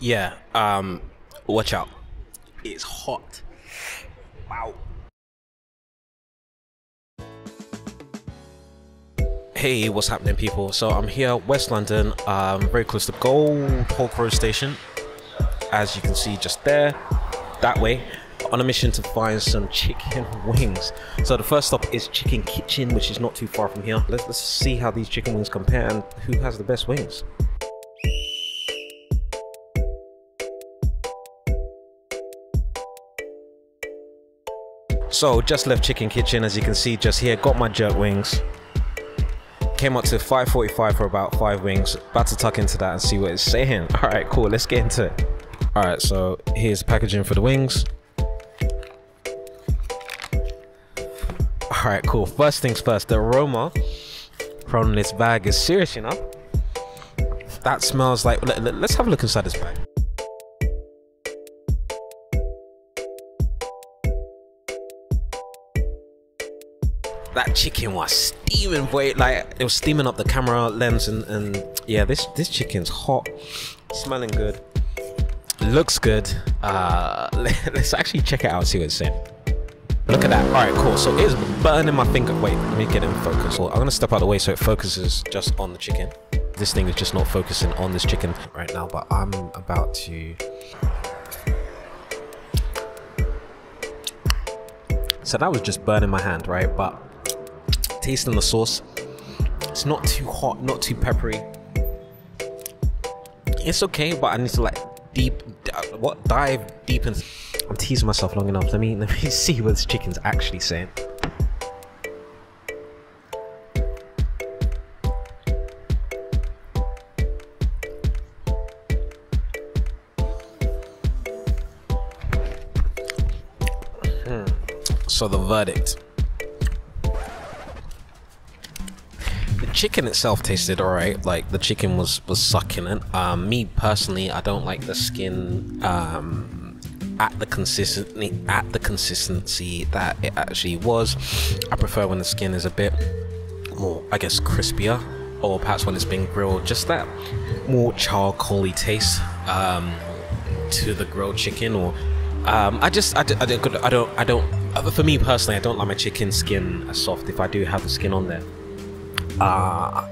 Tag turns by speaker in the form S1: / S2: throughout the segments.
S1: Yeah, um, watch out. It's hot. Wow. Hey, what's happening, people? So I'm here, West London, um, very close to Gold Hawk Road Station. As you can see, just there, that way, on a mission to find some chicken wings. So the first stop is Chicken Kitchen, which is not too far from here. Let's, let's see how these chicken wings compare and who has the best wings. So just left Chicken Kitchen, as you can see just here, got my jerk wings. Came up to 5.45 for about five wings. About to tuck into that and see what it's saying. All right, cool, let's get into it. All right, so here's packaging for the wings. All right, cool. First things first, the aroma from this bag is serious, you know? That smells like, let, let's have a look inside this bag. Chicken was steaming boy. Like it was steaming up the camera lens and, and yeah this this chicken's hot. Smelling good. Looks good. Uh let's actually check it out see what it's saying. Look at that. All right cool. So it's burning my finger. Wait let me get in focus. Well, i'm gonna step out of the way so it focuses just on the chicken. This thing is just not focusing on this chicken right now but i'm about to so that was just burning my hand right? But tasting the sauce. It's not too hot, not too peppery. It's okay, but I need to like deep, what dive deep in. I'm teasing myself long enough. Let me let me see what this chicken's actually saying. Hmm. So the verdict. Chicken itself tasted alright. Like the chicken was was succulent. Um, me personally, I don't like the skin um, at the consistency at the consistency that it actually was. I prefer when the skin is a bit more, I guess, crispier, or perhaps when it's been grilled. Just that more charcoaly taste um, to the grilled chicken, or um, I just I, I, I don't I don't. For me personally, I don't like my chicken skin as soft if I do have the skin on there. Uh,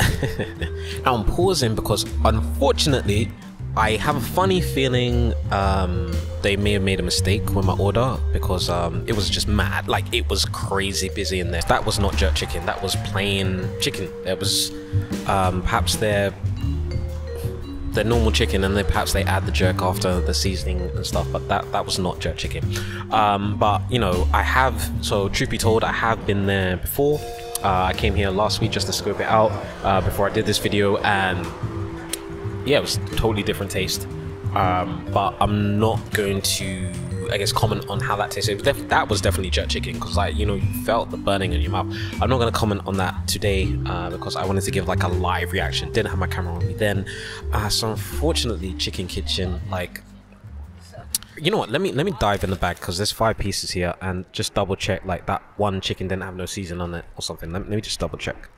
S1: now I'm pausing because unfortunately I have a funny feeling um, they may have made a mistake with my order because um, it was just mad. Like it was crazy busy in there. That was not jerk chicken. That was plain chicken. It was um, perhaps their their normal chicken and then perhaps they add the jerk after the seasoning and stuff. But that that was not jerk chicken. Um, but you know I have. So truth be told, I have been there before. Uh, I came here last week just to scope it out uh, before I did this video, and yeah, it was totally different taste. Um, but I'm not going to, I guess, comment on how that tasted. that was definitely jerk chicken because, like, you know, you felt the burning in your mouth. I'm not going to comment on that today uh, because I wanted to give like a live reaction. Didn't have my camera on me then, uh, so unfortunately, Chicken Kitchen, like, you know what? Let me let me dive in the bag because there's five pieces here and just double check like that one chicken didn't have no season on it or something. Let, let me just double check.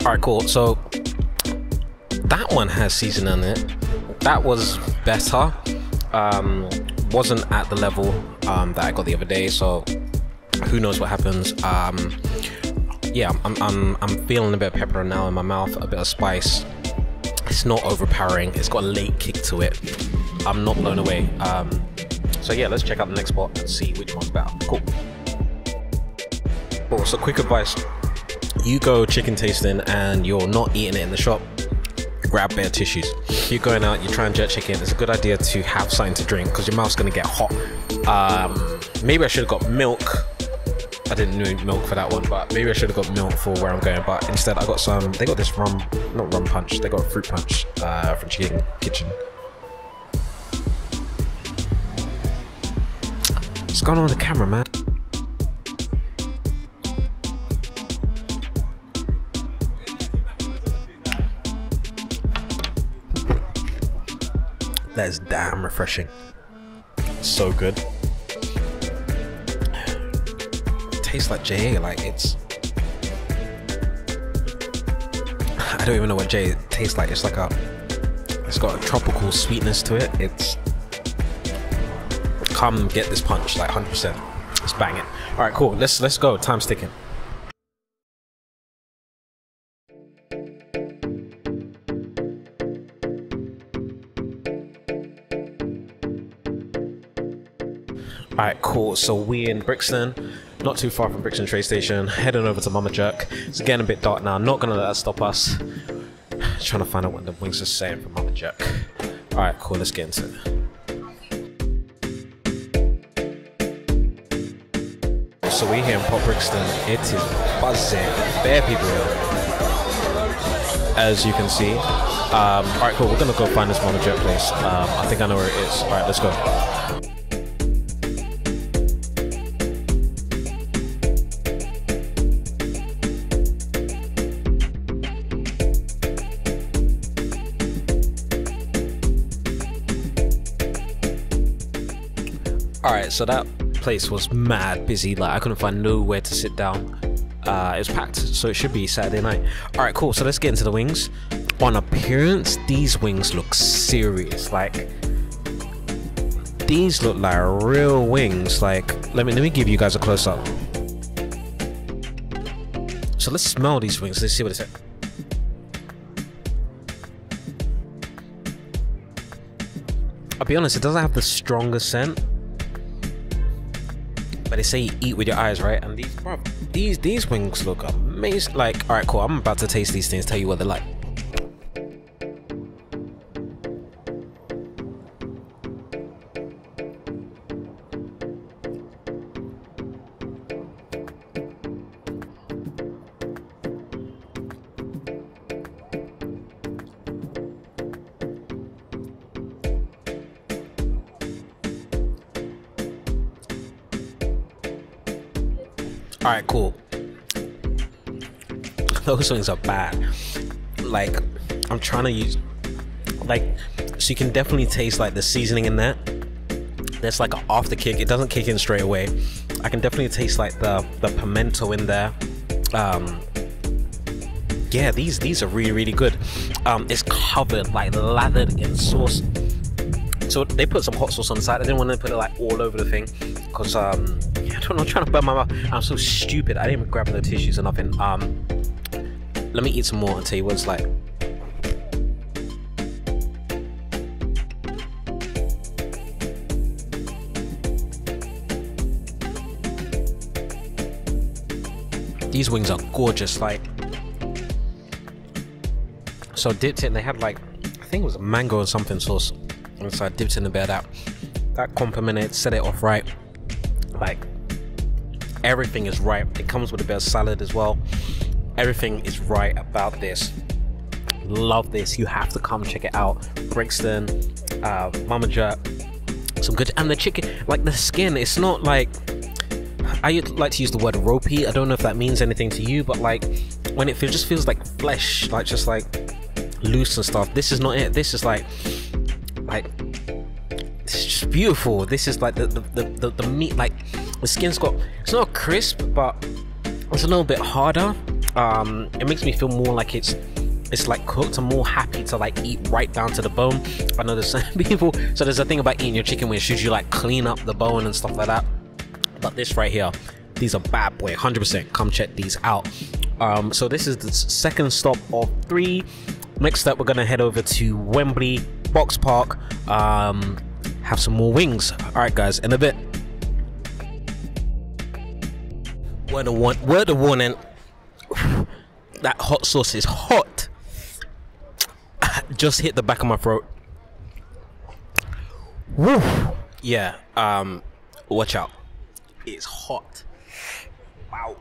S1: All right cool. So that one has season on it that was better. Um, wasn't at the level um, that I got the other day, so who knows what happens. Um, yeah, I'm, I'm, I'm feeling a bit of pepper now in my mouth, a bit of spice. It's not overpowering. It's got a late kick to it. I'm not blown away. Um, so yeah, let's check out the next spot and see which one's better. Cool. Cool. So quick advice: you go chicken tasting and you're not eating it in the shop grab bare tissues. You're going out, you're trying to jerk chicken, it's a good idea to have something to drink because your mouth's gonna get hot. Um, maybe I should have got milk. I didn't need milk for that one, but maybe I should have got milk for where I'm going. But instead, I got some. They got this rum, not rum punch. They got fruit punch uh, from Chicken Kitchen. What's going on with the camera, man? That is damn refreshing. So good. tastes like J. Like it's. I don't even know what J tastes like. It's like a. It's got a tropical sweetness to it. It's. Come get this punch, like 100%. Let's bang it. All right, cool. Let's let's go. Time's ticking. Alright, cool. So we in Brixton, not too far from Brixton train station, heading over to Mama Jerk. It's getting a bit dark now, not gonna let that stop us. Trying to find out what the wings are saying for Mama Jerk. Alright, cool, let's get into it. So we're here in Pop Brixton. It is buzzing. Bare people here. As you can see. Um, alright, cool, we're gonna go find this Mama Jerk place. Um, I think I know where it is. Alright, let's go. So that place was mad busy. Like I couldn't find nowhere to sit down. Uh, it was packed, so it should be Saturday night. Alright, cool. So let's get into the wings. On appearance, these wings look serious. Like these look like real wings. Like let me let me give you guys a close up. So let's smell these wings. Let's see what it's like. I'll be honest, it doesn't have the strongest scent but they say you eat with your eyes, right? And these, bro, these these wings look amazing. Like, all right, cool. I'm about to taste these things. Tell you what they're like. All right, cool. Those wings are bad. Like, I'm trying to use, like, so you can definitely taste like the seasoning in that. There's like an after kick. It doesn't kick in straight away. I can definitely taste like the the pimento in there. Um, yeah, these these are really really good. Um, it's covered like lathered in sauce. So they put some hot sauce on the side. I didn't want to put it like all over the thing because um I'm trying to burn my mouth. I'm so stupid. I didn't even grab the tissues or nothing. Um, let me eat some more and tell you what it's like. These wings are gorgeous. Like, so I dipped it. And they had like, I think it was a mango or something sauce. And so I dipped in a bit of that. That complimented, set it off right. Like, everything is right. It comes with a bit of salad as well. Everything is right about this. Love this. You have to come check it out. Brixton, uh, Mama Jerk, some good. And the chicken, like the skin, it's not like. I like to use the word ropey. I don't know if that means anything to you, but like when it feels, just feels like flesh, like just like loose and stuff. This is not it. This is like, like, it's just beautiful. This is like the the, the, the, the meat, like the skin's got it's not crisp but it's a little bit harder. Um it makes me feel more like it's it's like cooked. I'm more happy to like eat right down to the bone. I know there's some people so there's a thing about eating your chicken wings. Should you like clean up the bone and stuff like that? But this right here these are bad boy 100% come check these out. Um so this is the second stop of three. Next up we're gonna head over to wembley box park. Um have some more wings. All right guys in a bit Word of word of warning. That hot sauce is hot. Just hit the back of my throat. Yeah. Um. Watch out. It's hot. Wow.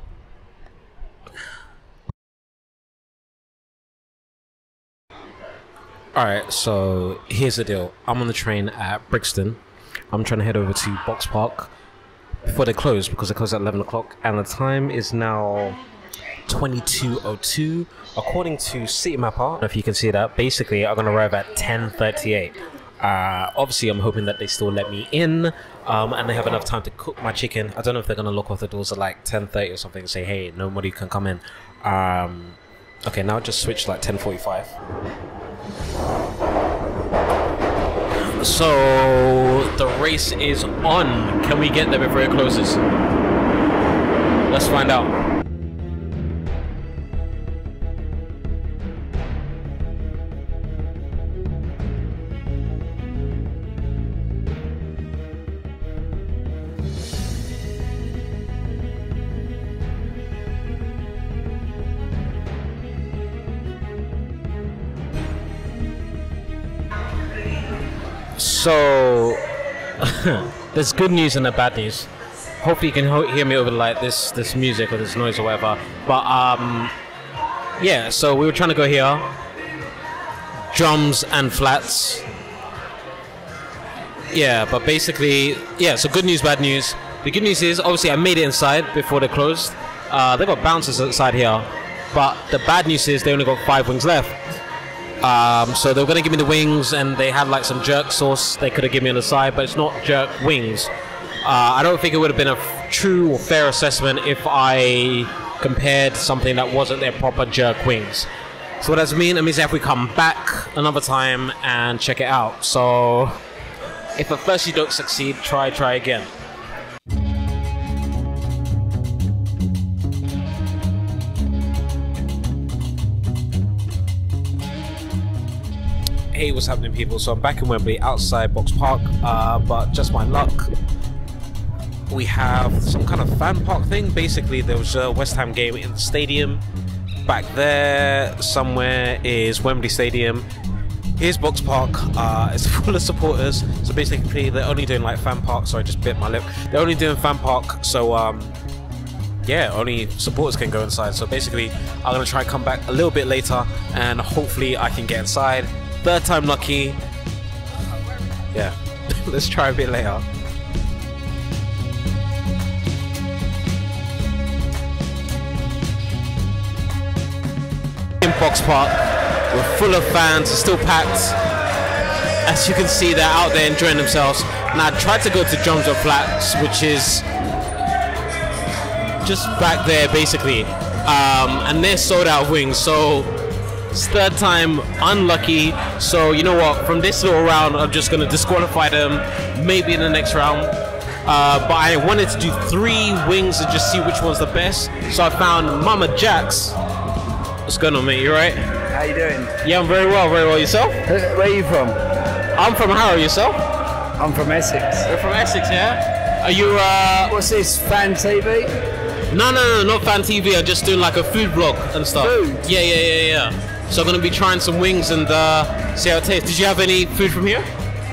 S1: Alright, so here's the deal. I'm on the train at Brixton. I'm trying to head over to Box Park before they close because they close at 11 o'clock and the time is now 2202 according to citymapper if you can see that basically i'm going to arrive at 1038 Uh, obviously, I'm hoping that they still let me in, um, and they have enough time to cook my chicken. I don't know if they're gonna lock off the doors at like 10:30 or something and say, "Hey, nobody can come in." Um, okay, now just switch like 10:45. So the race is on. Can we get there before it closes? Let's find out. So there's good news and the bad news. Hopefully you can hear me over like this this music or this noise or whatever. But um, yeah. So we were trying to go here. Drums and flats. Yeah, but basically, yeah. So good news, bad news. The good news is obviously I made it inside before they closed. Uh, they got bouncers outside here, but the bad news is they only got five wings left. Um, so they were going to give me the wings, and they had like some jerk sauce they could have given me on the side, but it's not jerk wings. Uh, I don't think it would have been a f- true or fair assessment if I compared something that wasn't their proper jerk wings. So what does it mean? It means if we come back another time and check it out. So if at first you don't succeed, try, try again. Hey, what's happening, people? So I'm back in Wembley, outside Box Park, uh, but just my luck, we have some kind of fan park thing. Basically, there was a West Ham game in the stadium. Back there, somewhere, is Wembley Stadium. Here's Box Park. Uh, it's full of supporters. So basically, they're only doing like fan park. Sorry, I just bit my lip. They're only doing fan park. So um, yeah, only supporters can go inside. So basically, I'm gonna try and come back a little bit later, and hopefully, I can get inside. Third time lucky. Yeah, let's try a bit later. In Box Park, we're full of fans, still packed. As you can see, they're out there enjoying themselves. And I tried to go to Drums or Flats, which is just back there basically. Um, and they're sold out of wings, so it's third time unlucky. So you know what? From this little round, I'm just gonna disqualify them. Maybe in the next round. Uh, but I wanted to do three wings and just see which one's the best. So I found Mama Jack's. What's going on, mate? You right?
S2: How you doing?
S1: Yeah, I'm very well. Very well. Yourself?
S2: Where are you from?
S1: I'm from Harrow. Yourself?
S2: I'm from Essex.
S1: You're from Essex, yeah? Are you? uh...
S2: What's this, fan TV?
S1: No, no, no, not fan TV. I'm just doing like a food vlog and stuff.
S2: Food?
S1: Yeah, yeah, yeah, yeah. So I'm gonna be trying some wings and uh, see how it tastes. Did you have any food from here?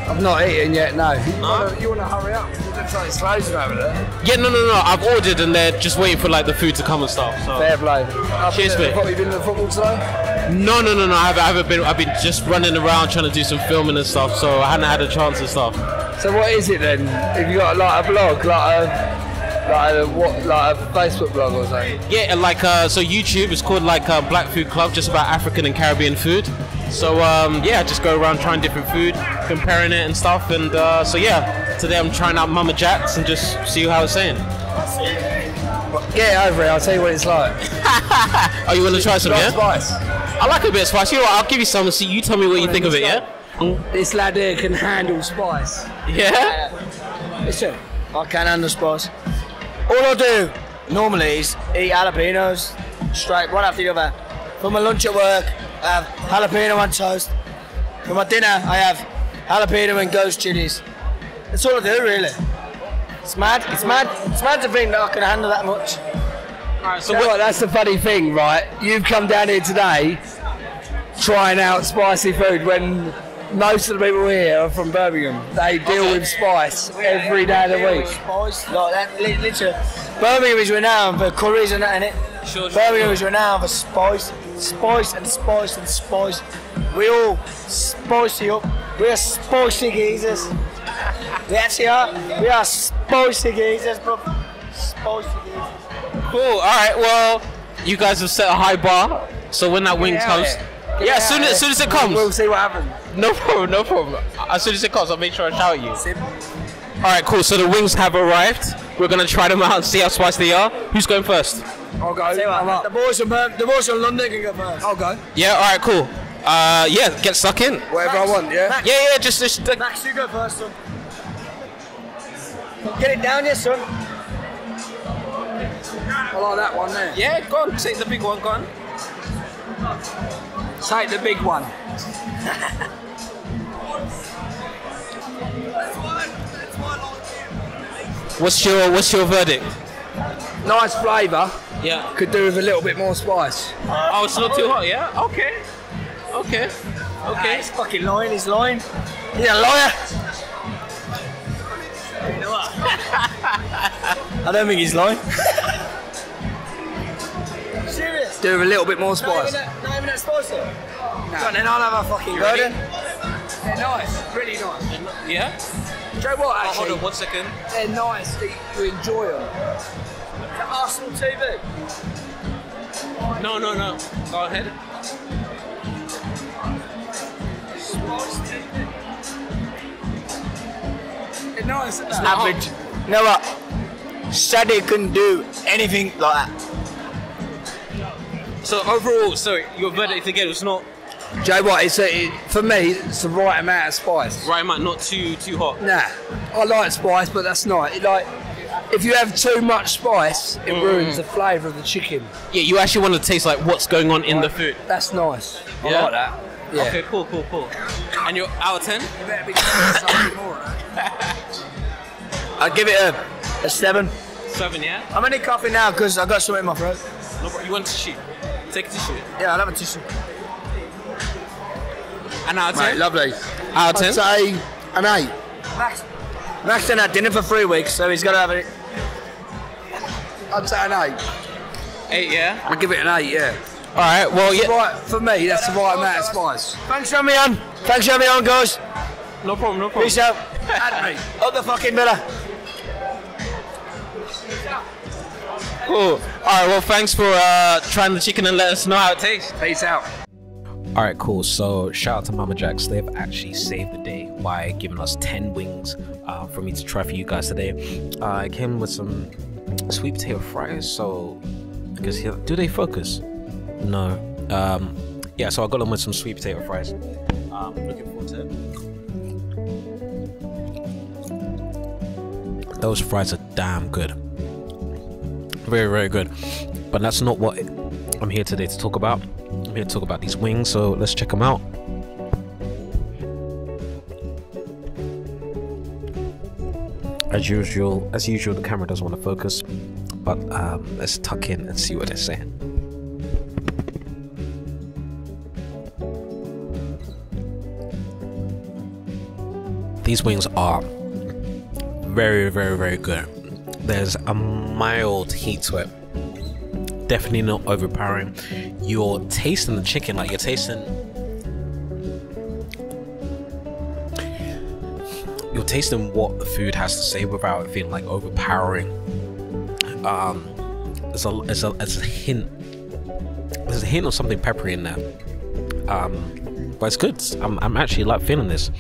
S2: I've not eaten yet, no. You
S1: No?
S2: wanna- You want to hurry up? It looks like it's closing over there.
S1: Yeah, no, no, no. I've ordered and they're just waiting for like the food to come and stuff. So.
S2: Fair play. I've
S1: Cheers,
S2: been,
S1: mate.
S2: Probably been to the football today?
S1: No, no, no, no. I haven't, I haven't been. I've been just running around trying to do some filming and stuff. So I hadn't had a chance and stuff.
S2: So what is it then? Have you got like a blog? Like a... Like a, what, like a Facebook blog or something?
S1: Yeah, like uh, so YouTube is called like uh, Black Food Club, just about African and Caribbean food. So um, yeah, I just go around trying different food, comparing it and stuff. And uh, so yeah, today I'm trying out Mama Jack's and just see how it's saying.
S2: Get over it, I'll tell you what it's like.
S1: Are you gonna try some? Yeah.
S2: spice.
S1: I like a bit of spice. You know what? I'll give you some. and See, you tell me what you think of it. Yeah.
S2: This lad here can handle spice.
S1: Yeah.
S2: Listen, I can handle spice. All I do normally is eat jalapenos straight one after the other. For my lunch at work, I have jalapeno on toast. For my dinner, I have jalapeno and ghost chilies. That's all I do, really. It's mad. It's mad. It's mad to think that I can handle that much.
S1: Alright. So
S2: You know
S1: what?
S2: what, that's the funny thing, right? You've come down here today trying out spicy food when most of the people here are from Birmingham. They deal
S1: Okay.
S2: with spice every day of the week. Spice, like that, literally. Birmingham is renowned for curries and that, innit?
S1: Sure, sure,
S2: Birmingham
S1: sure.
S2: is renowned for spice, spice and spice and spice. We all spicy up. We are spicy geezers. We actually are. We are spicy geezers, bro. Spicy geezers.
S1: Cool. All right. Well, you guys have set a high bar. So when that wing
S2: Get out
S1: comes,
S2: here.
S1: Yeah, as soon as, as soon as it comes.
S2: We'll see what happens.
S1: No problem, no problem. As soon as it comes, I'll make sure I shout you. All right, cool. So the wings have arrived. We're gonna try them out and see how spicy they are. Who's going first?
S2: I'll go. I'm up. The boys from Birm- the boys from London can go first. I'll go.
S1: Yeah. All right, cool. Uh, yeah, get stuck in.
S2: Whatever I want, yeah.
S1: Yeah, yeah. Just, just.
S2: Max, you go first, son. Get it down, yes, son. I like that one there.
S1: Yeah, go on. Take the big one. Go on.
S2: Take the big one.
S1: What's your What's your verdict?
S2: Nice flavour.
S1: Yeah.
S2: Could do with a little bit more spice.
S1: Oh, it's not too hot. Yeah. Okay. Okay. Okay.
S2: He's fucking lying, he's lying. He's a liar. I don't think he's lying. Serious? Do a little bit more
S3: Not even
S2: spice.
S3: that, not even that spicy.
S2: Go on, then I'll have a fucking
S1: You
S2: go then. They're nice, really nice.
S1: Yeah.
S2: Do you know what,
S1: Oh,
S2: actually?
S1: hold on one second.
S2: They're nice, that you enjoy them.
S3: Arsenal TV.
S1: No, no, no. Go ahead.
S2: They're nice, aren't they?
S3: Average. You know what? Sadie couldn't do anything like that.
S1: So overall, sorry, your verdict again was not
S2: know what? It's a, it, for me, it's the right amount of spice.
S1: right, amount, not too too hot.
S2: Nah, I like spice, but that's not. It, like, if you have too much spice, it mm-hmm. ruins the flavour of the chicken.
S1: Yeah, you actually want to taste like what's going on in the food.
S2: That's nice. I
S1: Yeah?
S2: like that. Yeah.
S1: Okay, cool, cool, cool. And you're out of ten?
S2: You better be something more.
S3: I'll give it a, a seven.
S1: Seven, yeah.
S3: I'm only coughing now because I got something in my throat.
S1: No, problem. you want to tissue? Take a tissue.
S3: Yeah, I'll have a tissue.
S1: And out of
S3: Mate,
S1: ten?
S3: lovely.
S1: Out of ten?
S3: I'd say an eight. Max. Max done had dinner for three weeks, so he's got to have it.
S2: I'd say an eight.
S1: Eight, yeah.
S2: I'd give it an eight, yeah.
S1: All right. Well, yeah.
S2: Right, for me, that's the right amount of spice.
S3: Thanks for having me on. Thanks for having me on, guys.
S1: No problem. No problem.
S3: Peace out.
S2: Add me.
S3: Up the fucking miller.
S1: Cool. All right. Well, thanks for uh, trying the chicken and let us know how it tastes.
S2: Peace out.
S1: All right, cool. So shout out to Mama Jacks. They've actually saved the day by giving us 10 wings uh, for me to try for you guys today. Uh, I came with some sweet potato fries. So, I guess, here- do they focus? No. Um, yeah, so I got them with some sweet potato fries. Um, looking forward to it. Those fries are damn good. Very, very good. But that's not what I'm here today to talk about. I'm here to talk about these wings, so let's check them out. As usual, as usual, the camera doesn't want to focus, but um, let's tuck in and see what they're saying. These wings are very, very, very good. There's a mild heat to it definitely not overpowering. You're tasting the chicken like you're tasting. You're tasting what the food has to say without it feeling like overpowering. Um, there's a there's a there's a hint. There's a hint of something peppery in there. Um, but it's good. I'm, I'm actually like feeling this.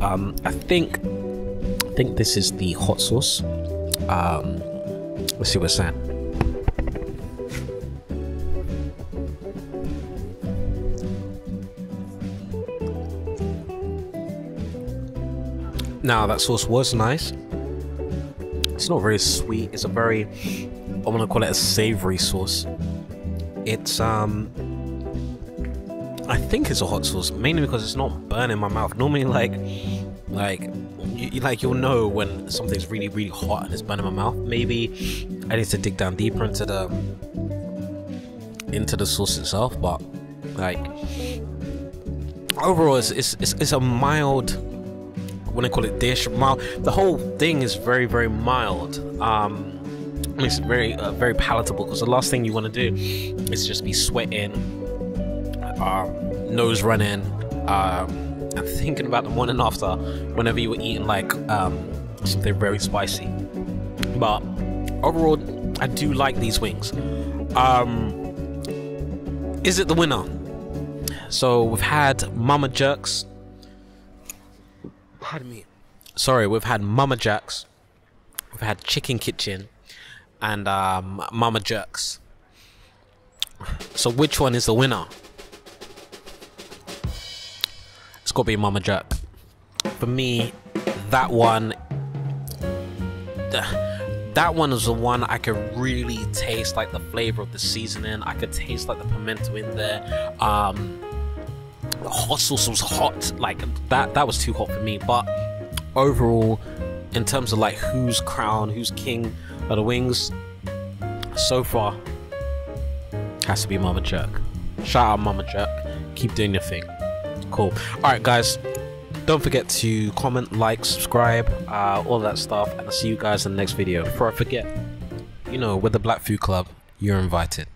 S1: Um, I think I think this is the hot sauce. Um, let's see what's saying. Now that sauce was nice. It's not very sweet. It's a very I want to call it a savory sauce. It's um I think it's a hot sauce mainly because it's not burning my mouth. Normally like like you, like you'll know when something's really really hot and it's burning my mouth. Maybe I need to dig down deeper into the into the sauce itself, but like overall it's it's, it's, it's a mild when I call it dish mild. The whole thing is very very mild. Um, it's very uh, very palatable because the last thing you want to do is just be sweating, um, nose running, um, and thinking about the morning after. Whenever you were eating like um, something very spicy, but overall, I do like these wings. Um, is it the winner? So we've had Mama Jerks. Pardon me. Sorry, we've had Mama Jerks. We've had Chicken Kitchen, and um, Mama Jerks. So which one is the winner? Got to be Mama Jerk. For me, that one. That one is the one I could really taste like the flavor of the seasoning. I could taste like the pimento in there. Um, the hot sauce was hot. Like that. That was too hot for me. But overall, in terms of like who's crown, who's king of the wings, so far has to be Mama Jerk. Shout out Mama Jerk. Keep doing your thing. Cool. Alright, guys. Don't forget to comment, like, subscribe, uh, all that stuff. And I'll see you guys in the next video. Before I forget, you know, with the Black Food Club, you're invited.